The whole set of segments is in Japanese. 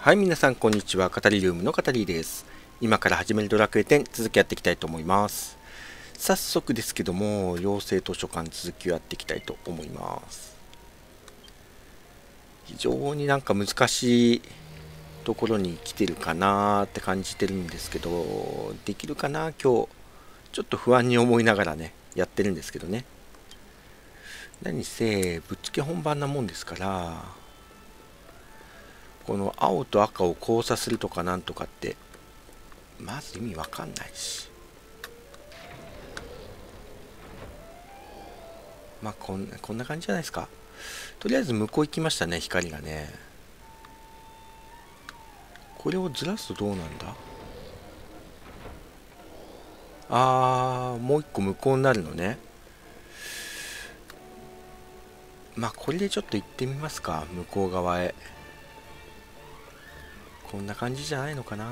はい、皆さん、こんにちは。語りルームの語りです。今から始めるドラクエ10、続きやっていきたいと思います。早速ですけども、妖精図書館続きをやっていきたいと思います。非常になんか難しいところに来てるかなーって感じてるんですけど、できるかな、今日。ちょっと不安に思いながらね、やってるんですけどね。何せ、ぶっつけ本番なもんですから、この青と赤を交差するとかなんとかってまず意味わかんないし。まあこんこんな感じじゃないですか。とりあえず向こう行きましたね光がね。これをずらすとどうなんだ？あーもう一個向こうになるのね。まあこれでちょっと行ってみますか向こう側へ。こんな感じじゃないのかな。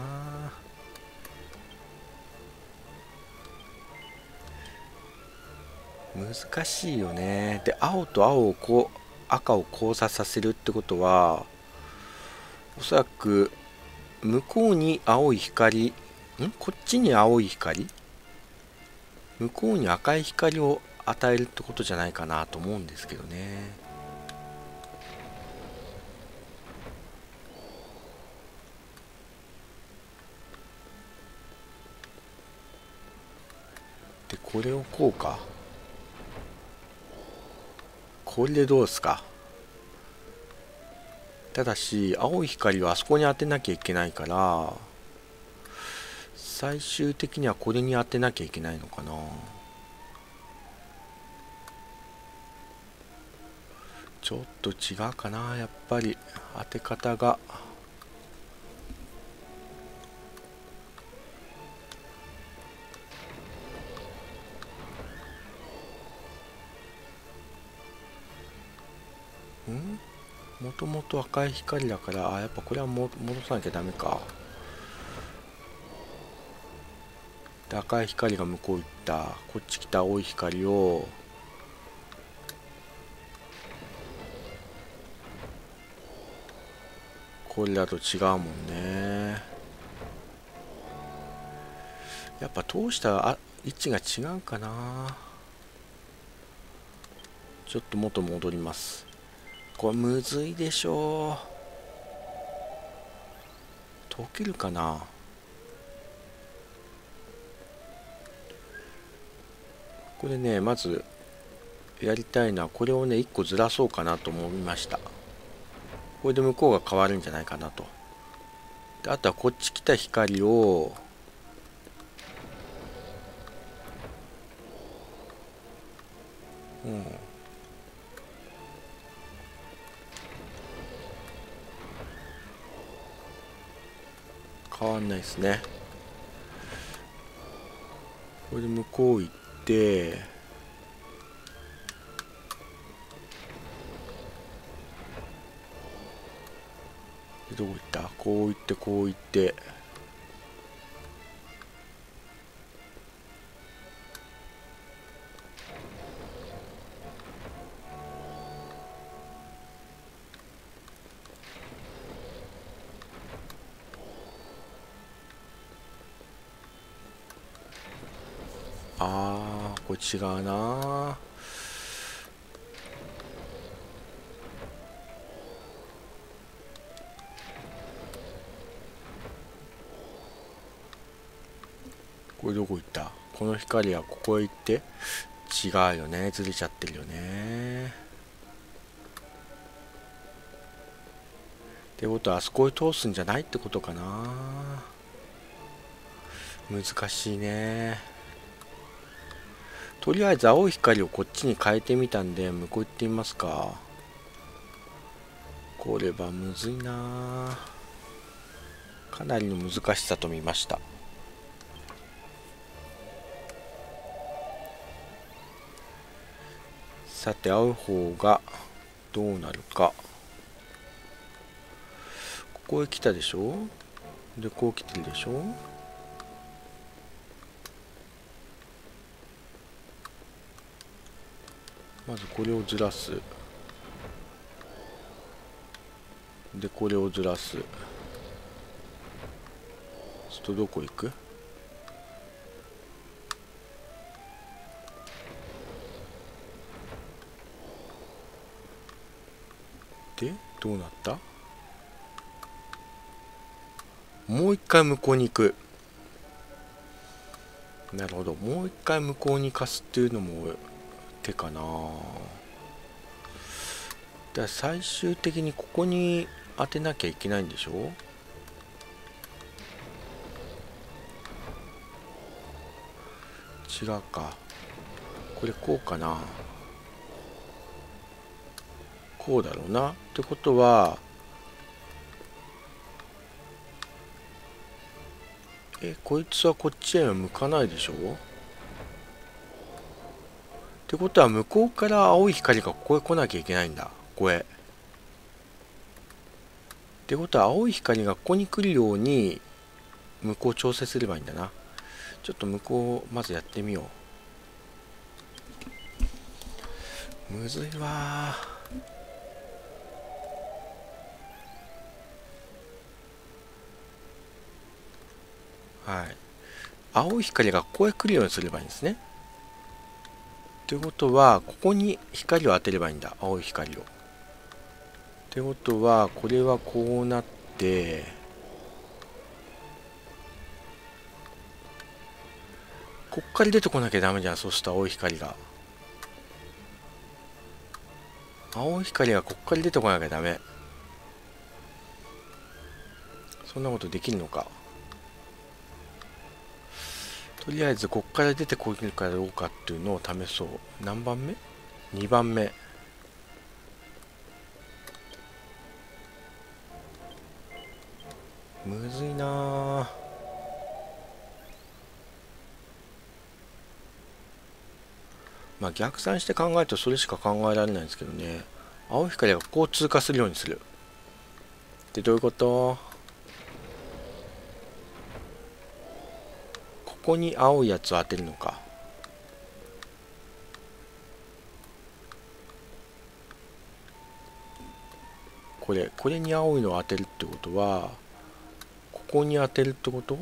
難しいよね。で青と青をこう赤を交差させるってことはおそらく向こうに青い光ん？こっちに青い光？向こうに赤い光を与えるってことじゃないかなと思うんですけどね。これをこうか。これでどうですか。ただし青い光をあそこに当てなきゃいけないから最終的にはこれに当てなきゃいけないのかな。ちょっと違うかなやっぱり。当て方が。ん？もともと赤い光だからあやっぱこれはも戻さなきゃダメか。で赤い光が向こう行った。こっち来た青い光をこれだと違うもんね。やっぱ通したあ位置が違うかな。ちょっと元戻ります。これむずいでしょう。解けるかな？これねまずやりたいのはこれをね1個ずらそうかなと思いました。これで向こうが変わるんじゃないかなと。であとはこっち来た光をうん。変わんないですね。これで向こう行ってどこ行った？こう行ってこう行って。違うな。これどこ行った？この光はここへ行って？違うよね。ずれちゃってるよね。ってことはあそこへ通すんじゃない？ってことかな。難しいね。とりあえず青い光をこっちに変えてみたんで向こう行ってみますか。これはむずいな。かなりの難しさと見ました。さて会う方がどうなるか。ここへ来たでしょ？でこう来てるでしょ？まずこれをずらす。でこれをずらす。するとどこ行く？でどうなった？もう一回向こうに行く。なるほど。もう一回向こうに貸すっていうのも手かな。だ最終的にここに当てなきゃいけないんでしょ？違うか。これこうかな。こうだろうな。ってことはえこいつはこっちへは向かないでしょ？ってことは向こうから青い光がここへ来なきゃいけないんだ。ここへ。ってことは青い光がここに来るように向こう調整すればいいんだな。ちょっと向こうまずやってみよう。むずいわ。はい。青い光がここへ来るようにすればいいんですね。ということはここに光を当てればいいんだ。青い光を。ってことはこれはこうなってこっから出てこなきゃダメじゃん。そうした青い光が。青い光がこっから出てこなきゃダメ。そんなことできるのか。とりあえずこっから出てこれるかどうかっていうのを試そう。何番目 ?2 番目。むずいな。まあ逆算して考えるとそれしか考えられないんですけどね。青い光がこう通過するようにする。ってどういうこと？ここに青いやつを当てるのか。これこれに青いのを当てるってことはここに当てるってこと？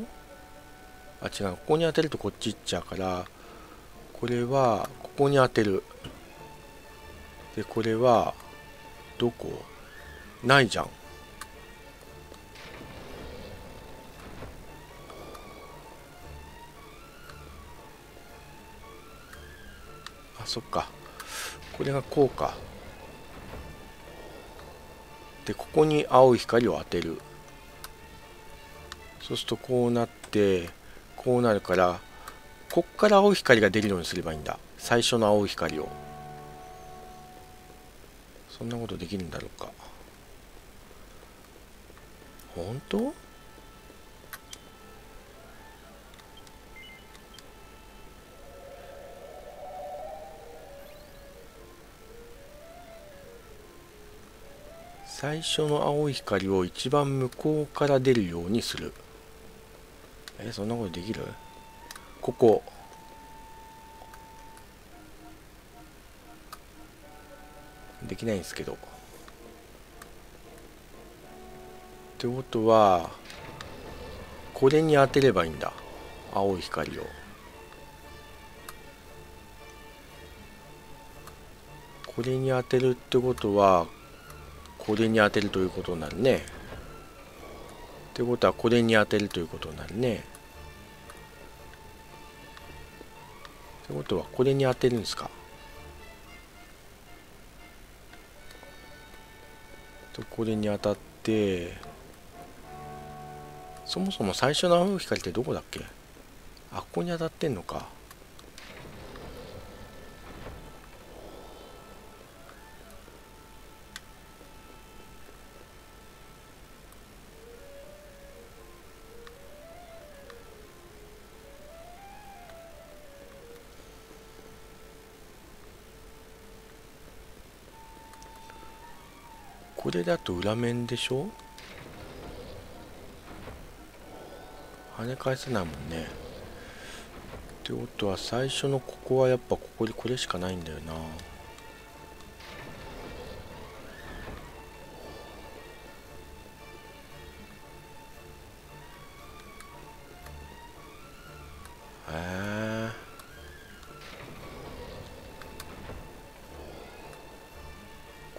あ違う。ここに当てるとこっち行っちゃうからこれはここに当てる。でこれはどこ？ないじゃん。あそっか。これがこうか。でここに青い光を当てる。そうするとこうなってこうなるからこっから青い光が出るようにすればいいんだ。最初の青い光を。そんなことできるんだろうか。本当？最初の青い光を一番向こうから出るようにする。えそんなことできる？ここ。できないんですけど。ってことはこれに当てればいいんだ。青い光を。これに当てるってことはこれに当てるということになるね。ってことはこれに当てるということになるね。ってことはこれに当てるんですか。とこれに当たってそもそも最初の青い光ってどこだっけ？あここに当たってんのか。これだと裏面でしょ？跳ね返せないもんね。ってことは最初のここはやっぱここでこれしかないんだよな。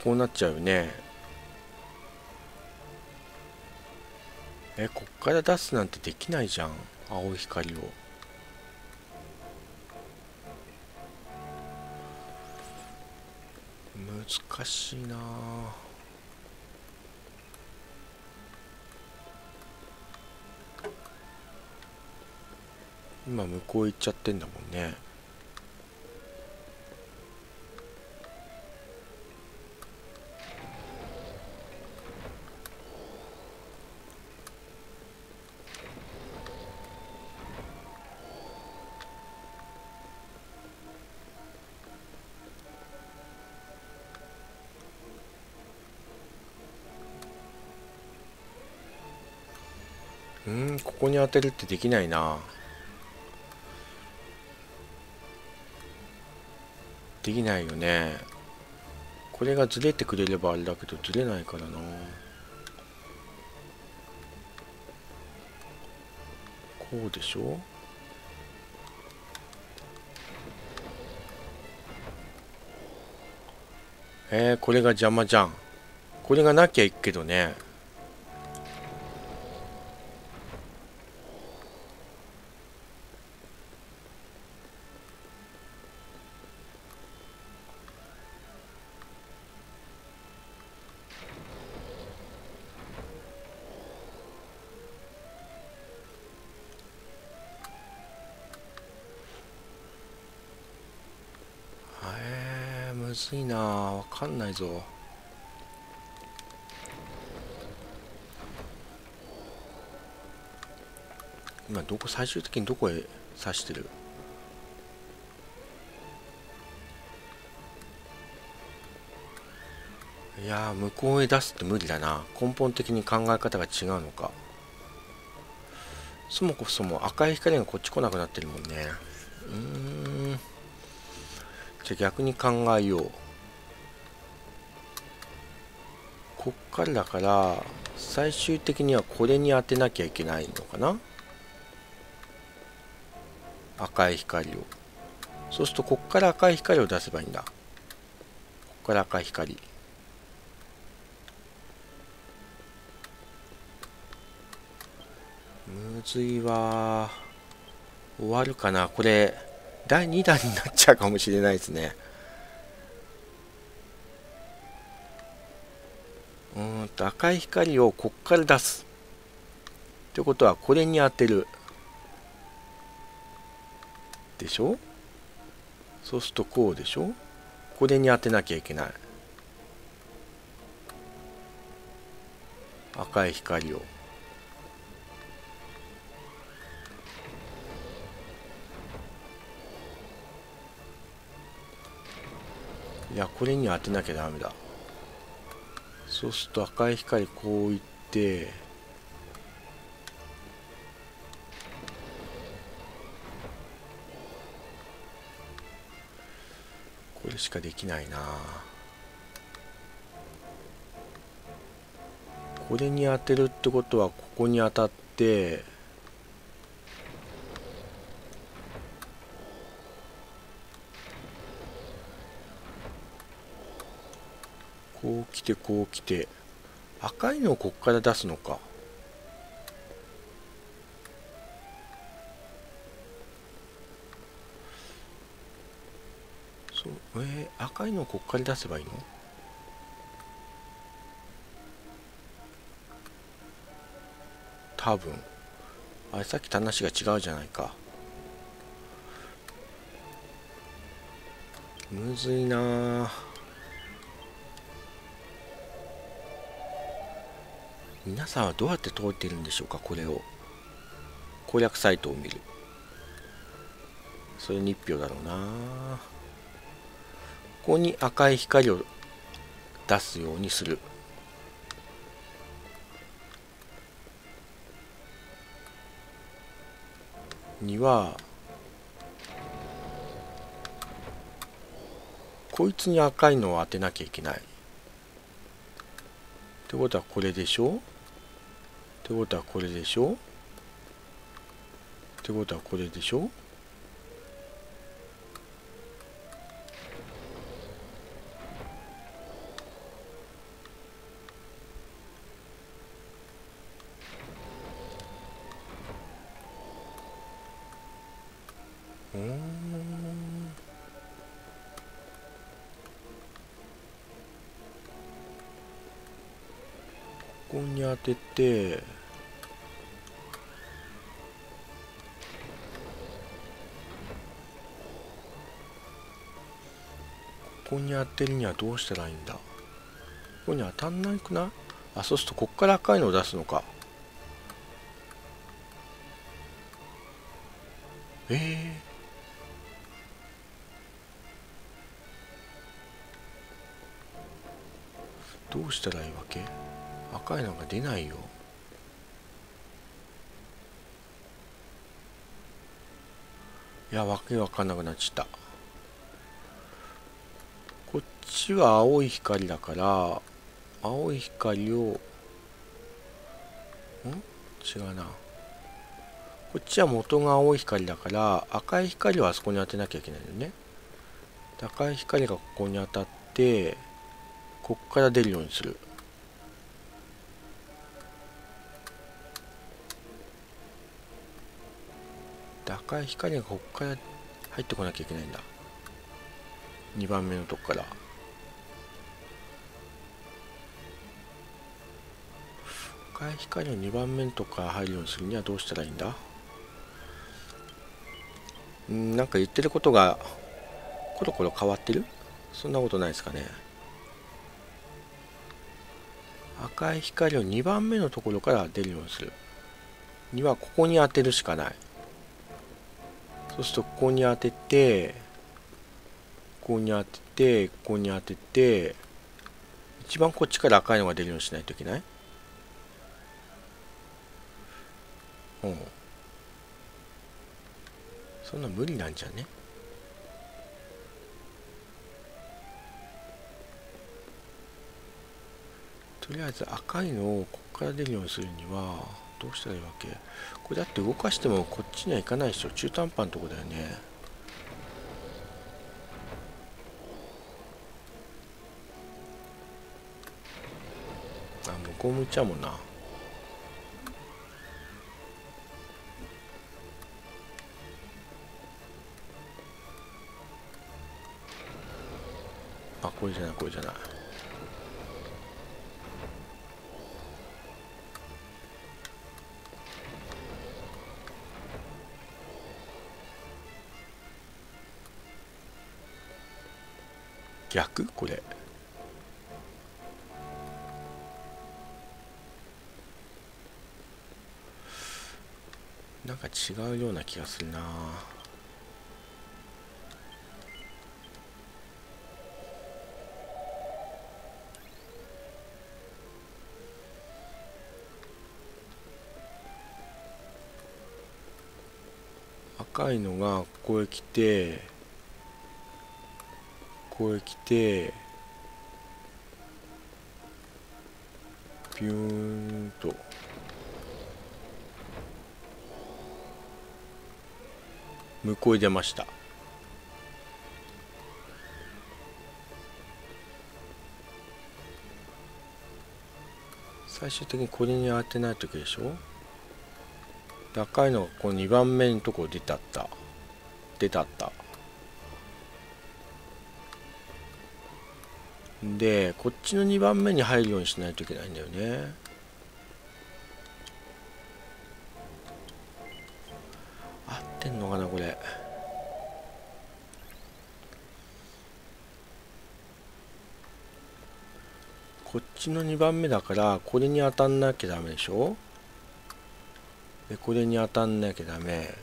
こうなっちゃうよね。えこっから出すなんてできないじゃん。青い光を。難しいな。今向こう行っちゃってんだもんね。ここに当てるってできないな。できないよね。これがずれてくれればあれだけどずれないからな。こうでしょ？えー、これが邪魔じゃん。これがなきゃいいけどね。ぞ。今どこ最終的にどこへ刺してる？いや向こうへ出すって無理だな。根本的に考え方が違うのか。そもそも赤い光がこっち来なくなってるもんね。うん。じゃあ逆に考えよう。こっからだから最終的にはこれに当てなきゃいけないのかな？赤い光を。そうするとこっから赤い光を出せばいいんだ。こっから赤い光。むずいわ終わるかな？これ第2弾になっちゃうかもしれないですね。うんと赤い光をこっから出す。ってことはこれに当てる。でしょ？そうするとこうでしょ？これに当てなきゃいけない。赤い光を。いやこれに当てなきゃダメだ。そうすると赤い光こういってこれしかできないな。これに当てるってことはここに当たってこう来てこう来て赤いのをこっから出すのか。そうえー、赤いのをこっから出せばいいの？多分。あれさっきと話が違うじゃないか。むずいなあ皆さんはどうやって通っているんでしょうかこれを。攻略サイトを見る。それに1票だろうな。ここに赤い光を出すようにする。にはこいつに赤いのを当てなきゃいけない。ってことはこれでしょ？ってことはこれでしょ？ってことはこれでしょ？ここに当てるにはどうしたらいいんだ？ここに当たんないくない？あそうするとこっから赤いのを出すのか。ええー、どうしたらいいわけ？赤いのが出ないよ。いやわけわかんなくなっちゃった。ちは青い光だから青い光をん？違うな。こっちは元が青い光だから赤い光をあそこに当てなきゃいけないよね。赤い光がここに当たってこっから出るようにする。赤い光がここから入ってこなきゃいけないんだ。2番目のとこから。赤い光の2番目とか入るようにするにはどうしたらいいんだ？んなんか言ってることがコロコロ変わってる？そんなことないですかね。赤い光を2番目のところから出るようにする。にはここに当てるしかない。そうするとここに当ててここに当ててここに当てて一番こっちから赤いのが出るようにしないといけない？うん。そんな無理なんじゃね？とりあえず赤いのをここから出るようにするにはどうしたらいいわけ？これだって動かしてもこっちには行かないでしょ。中途半端なとこだよね。あ向こう向いちゃうもんな。あこれじゃないこれじゃない。逆？これ。なんか違うような気がするな。赤いのがここへ来てここへ来てピューンと。向こうへ出ました。最終的にこれに当てない時でしょ？赤いのがこの2番目のとこ出たった。出たった。でこっちの2番目に入るようにしないといけないんだよね。合ってんのかなこれ。こっちの2番目だからこれに当たんなきゃダメでしょ？でこれに当たんなきゃダメ。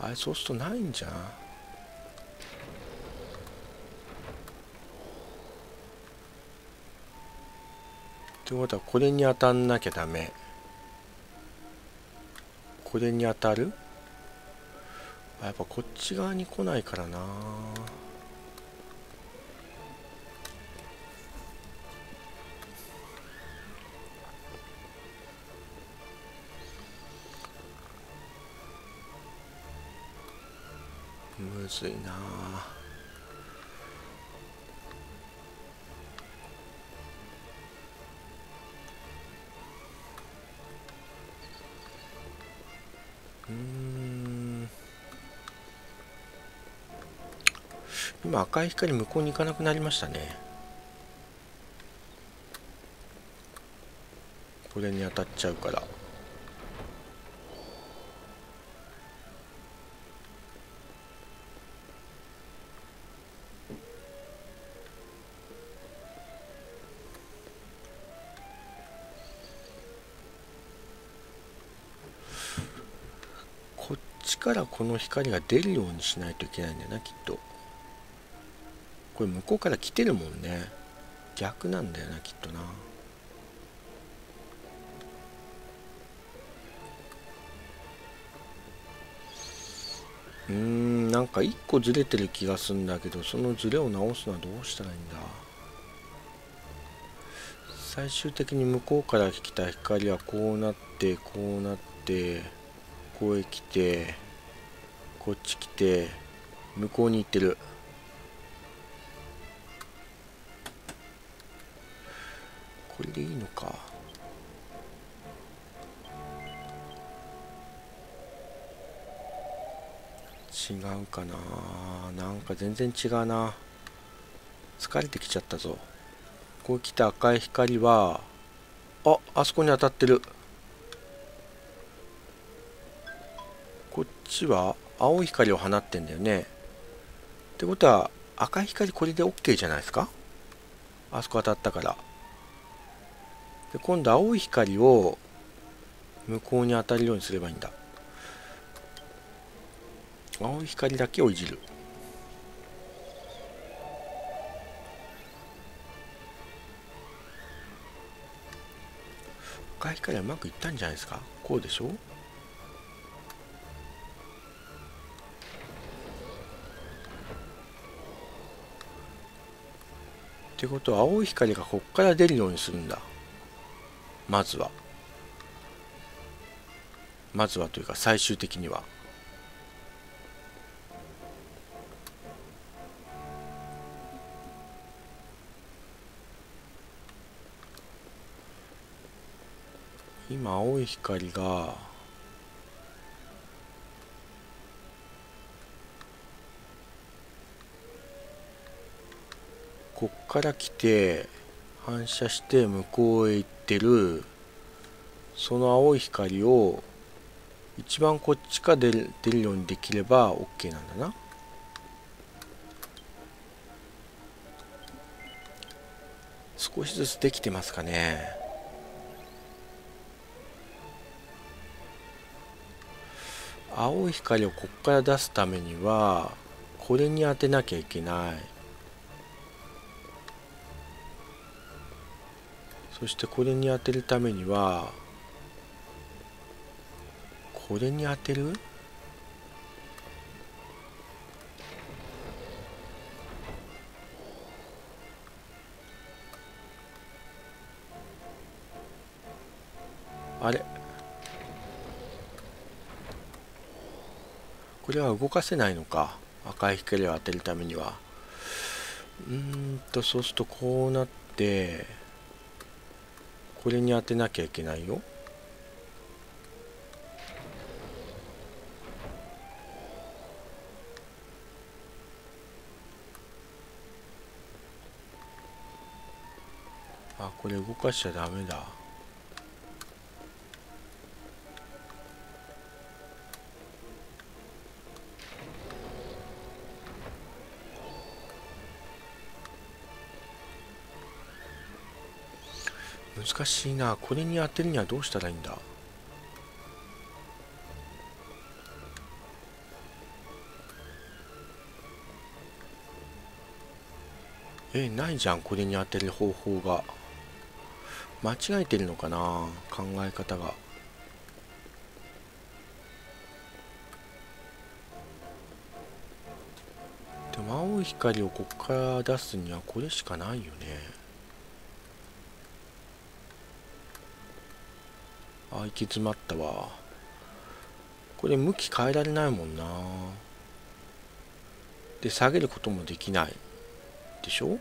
あれそうするとないんじゃん。ってことはこれに当たんなきゃダメ。これに当たる？あやっぱこっち側に来ないからな。ずいな。うん。今赤い光向こうに行かなくなりましたね。これに当たっちゃうから。からこの光が出るようにしないといけないんだよなきっと。これ向こうから来てるもんね。逆なんだよなきっとな。うーんなんか一個ずれてる気がするんだけどそのずれを直すのはどうしたらいいんだ。最終的に向こうから来た光はこうなってこうなってここへ来てこっち来て向こうに行ってる。これでいいのか。違うかな。なんか全然違うな。疲れてきちゃったぞ。こう来た赤い光はああそこに当たってる。こっちは青い光を放ってんだよね。ってことは赤い光これで OK じゃないですか？あそこ当たったから。で今度青い光を向こうに当たるようにすればいいんだ。青い光だけをいじる。赤い光はうまくいったんじゃないですか？こうでしょ？ってことは青い光がこっから出るようにするんだ。まずは。まずはというか最終的には。今青い光がこっから来て反射して向こうへ行ってるその青い光を一番こっちから出る出るようにできれば OK なんだな。少しずつできてますかね。青い光をこっから出すためにはこれに当てなきゃいけない。そしてこれに当てるためにはこれに当てる？あれ？これは動かせないのか？赤い光を当てるためには。うーんとそうするとこうなってこれに当てなきゃいけないよ。あこれ動かしちゃダメだ。難しいな。これに当てるにはどうしたらいいんだ？えないじゃんこれに当てる方法が。間違えてるのかな？考え方が。でも青い光をここから出すにはこれしかないよね。あ行き詰まったわ。これ向き変えられないもんな。で下げることもできない。でしょ？も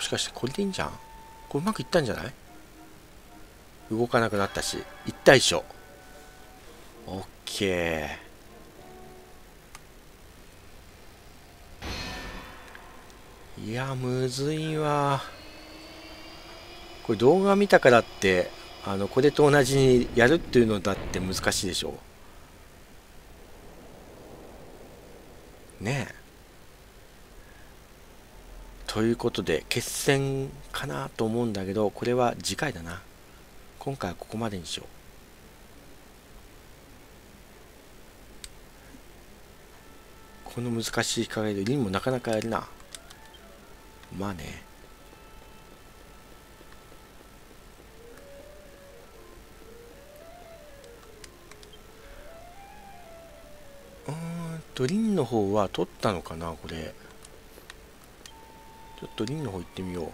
しかしてこれでいいんじゃん？これうまくいったんじゃない？動かなくなったしいったでしょ。オッケー。いやむずいわ。これ動画見たからってあのこれと同じにやるっていうのだって難しいでしょ。うねえ。ということで決戦かなと思うんだけどこれは次回だな。今回はここまでにしよう。この難しい加減でリンもなかなかやるな。まあね。うんとリンの方は取ったのかなこれ。ちょっとリンの方行ってみよ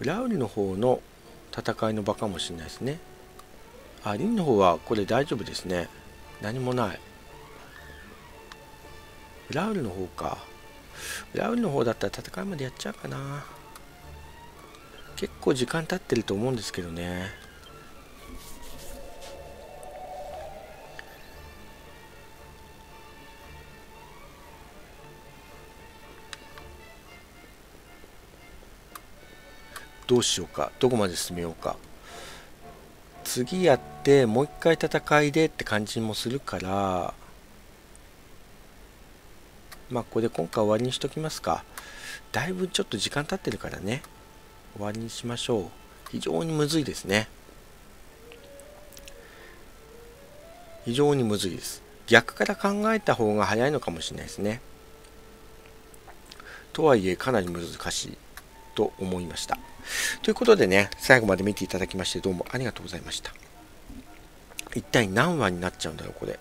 う。ラウリの方の戦いの場かもしれないですね。あリンの方はこれ大丈夫ですね。何もない。ラウルの方か。ラウルの方だったら戦いまでやっちゃうかな。結構時間経ってると思うんですけどね。どうしようか。どこまで進めようか。次やってもう一回戦いでって感じもするから。まあこれで今回終わりにしときますか。だいぶちょっと時間経ってるからね。終わりにしましょう。非常にむずいですね。非常にむずいです。逆から考えた方が早いのかもしれないですね。とはいえかなり難しいと思いました。ということでね最後まで見ていただきましてどうもありがとうございました。一体何話になっちゃうんだろうこれ。